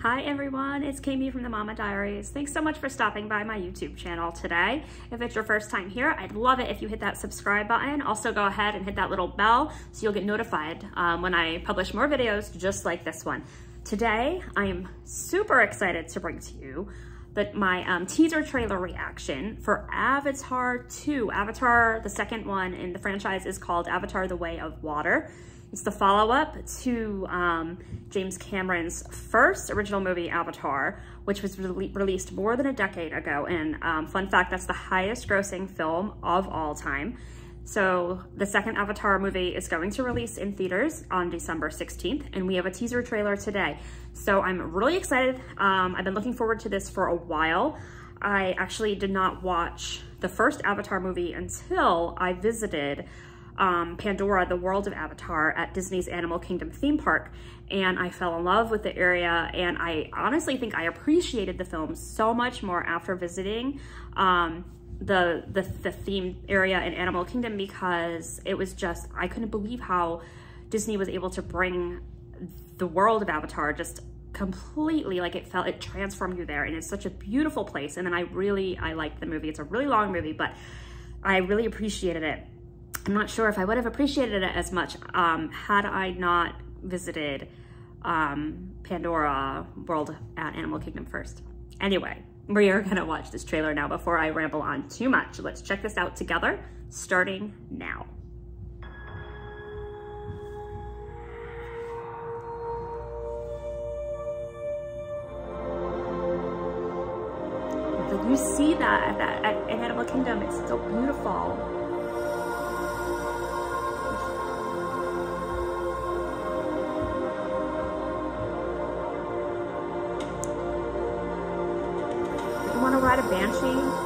Hi everyone, it's Kaymee from the Momma Diaries. Thanks so much for stopping by my YouTube channel today. If it's your first time here, I'd love it if you hit that subscribe button. Also go ahead and hit that little bell so you'll get notified um, when I publish more videos just like this one. Today, I am super excited to bring to you the, my um, teaser trailer reaction for Avatar 2. Avatar, the second one in the franchise is called Avatar The Way of Water. It's the follow-up to um, James Cameron's first original movie, Avatar, which was re released more than a decade ago. And um, fun fact, that's the highest grossing film of all time. So the second Avatar movie is going to release in theaters on December 16th, and we have a teaser trailer today. So I'm really excited. Um, I've been looking forward to this for a while. I actually did not watch the first Avatar movie until I visited um, Pandora, the world of Avatar at Disney's Animal Kingdom theme park. And I fell in love with the area. And I honestly think I appreciated the film so much more after visiting um, the, the, the theme area in Animal Kingdom because it was just, I couldn't believe how Disney was able to bring the world of Avatar just completely like it felt it transformed you there and it's such a beautiful place and then I really I liked the movie it's a really long movie but I really appreciated it I'm not sure if I would have appreciated it as much um, had I not visited um, Pandora World at Animal Kingdom first. Anyway, we are gonna watch this trailer now before I ramble on too much. Let's check this out together, starting now. you see that at, that, at Animal Kingdom, it's so beautiful. banshee.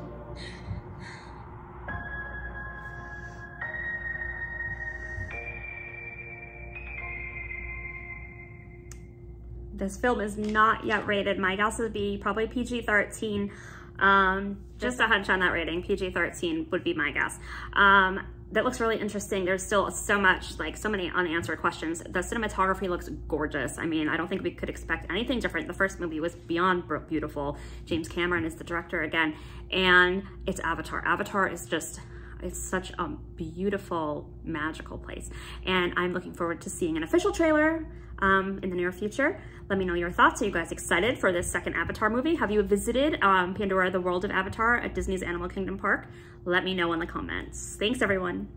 This film is not yet rated. My guess would be probably PG-13. Um, just a hunch on that rating. PG-13 would be my guess. Um, that looks really interesting. There's still so much, like so many unanswered questions. The cinematography looks gorgeous. I mean, I don't think we could expect anything different. The first movie was beyond beautiful. James Cameron is the director again, and it's Avatar. Avatar is just, it's such a beautiful, magical place. And I'm looking forward to seeing an official trailer um, in the near future. Let me know your thoughts. Are you guys excited for this second Avatar movie? Have you visited um, Pandora, the world of Avatar at Disney's Animal Kingdom Park? Let me know in the comments. Thanks, everyone.